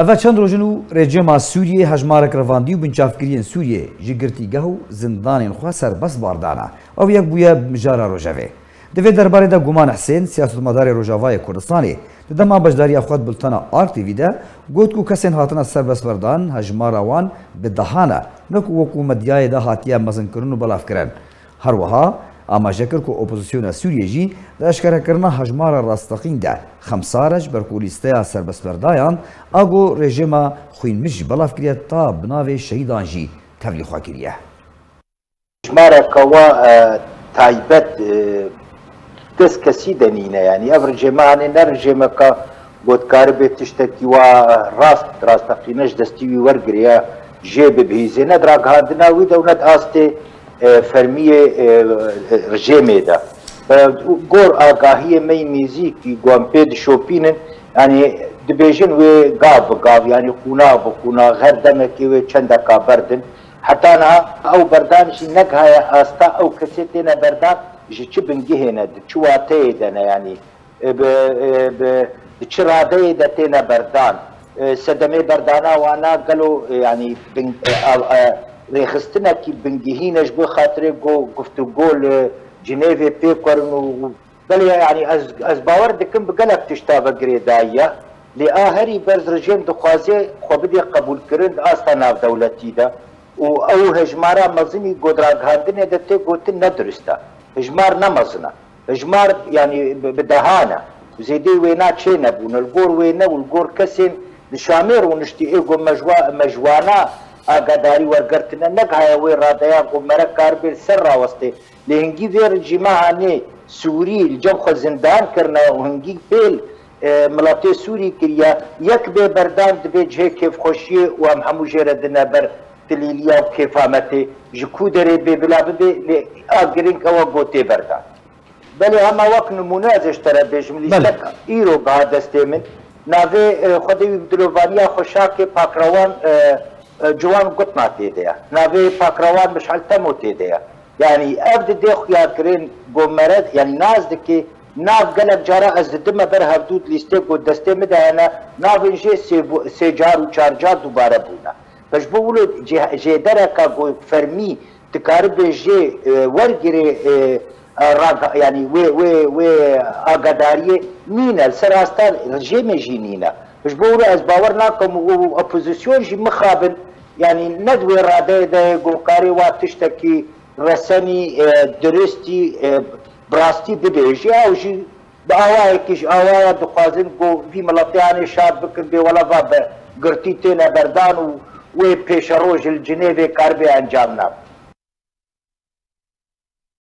ئەە چەند ڕۆژن و ڕێژێما سووریێ هەژمارە ڕڤاندی و بنچافکردن سووریێ ژی گرتیگەه و زندانین خوا سەر بەس باردانە ئەو یەک بووە مژارە ڕۆژەوێ دەوێت دەربارەدا گومان حسێن سیاستمەداری ڕۆژاوایە کوردستانی دەدەما بەشداری ئەخوات بلتەنە ئارتیVدا گوت و کەسێن هاتنە سەر بەسوەردان هەژماراوان بدەهانە نەک وەکو مەدیایەدا هاتیە مەزنکردن و بەلافکردن هەروەها ئاماژەکرد و ئۆپۆزیسیۆنە سووریێژی لە ئەشکەرەکردە هەژمارە ڕاستەقیندا خەمسارەش بەرکولیستەیە سربەسپەردایان ئاگۆ ڕێژێمە خوینمش بەڵافکرێت تا بناوێ شەیدانژی تەبلی خواکریە. ژمارەکەەوە تایبەت دەست کەسی دەنینە ینی ئەڤ ڕژێمانێ نەرژێمەکە گۆتکار بێت تشتێکی وا ڕاست ڕاستەقینەش دەستیوی وەرگریە ژێ ببیزێنە دراگهاندناوی دەونەت ئاستێ، فرمی رژیمه ده گور آگاهی می میزی که گوان پید شوپینن یعنی دبیجن وی گاو گاو یعنی خونا و خونا غر دمکی وی چند کا بردن حتی نه او بردانشی نگهای آستا او کسی تینا بردان جی چی بنگیه نه ده چی واته دنه یعنی چی راده ده تینا بردان صدمه بردانا وانا گلو یعنی ریخستنه کی بنگهینش بو خاطر گو گفتگو ل جنیو پی کرن و بلی یعنی از از باور دکم بگلک تشتا بگری دایا لی آهری برز رژیم دخوازی خوبدی قبول کرند آستا ناو دولتی دا و او هجمارا مزمی گودراگاندنه ده تی گوتن ندرسته هجمار نمزنه هجمار یعنی بدهانه زیدی وینا چه نبون الگور وینا و الگور کسین دشامیر ونشتی ایگو مجوانا آگاداری ورگرتنگایا رادیا کو مرک کاربر سر راوسته لهنگی ویر جماعانه سوری جب خود زندان کرنا هنگی پیل ملاته سوری کریا یک به بردان دبه جه کیف خوشی و هم همو جره دنه بر دلیلیا و کفامتی جکو داره به بلا ببه آگرین که و گوته بردان بله همه وقت نمونه ازش تره بیشم لیستک ایرو گاه دسته من ناوه خودوی بدلووانیا خوشاک پاکروان اه جوان گوتنا تێدەیە نابێ پاکراوان مشعل تەمۆ تێدەیە یعنی ئەف دێ خویاکرێن بۆ مەرەت یان ناز دکێ ناف گەلک جارە ئەز دمە بەر هەردووت لیستێک و دەستێ مدایەنە ناوێژێ سێجار و چارجار دووبارە بوونە بەش بۆ ولێت ژێدەرەکە گۆی فەرمی دکار بێژێ وەرگێ ینی ئاگاداریە نینە سەراستان ژێ مێژی نینە مش بقول از باورناکم و اپوزیسیون جی مخابن یعنی ندوی راده ده گوکاری و تشتکی رسنی درستی براستی ببیجی او جی با آوای کش آوای دخوازن گو وی ملتیان شاد بکن بی ولا با گرتی تینا بردان و وی پیش روش الجنیوی کار بی انجام نبود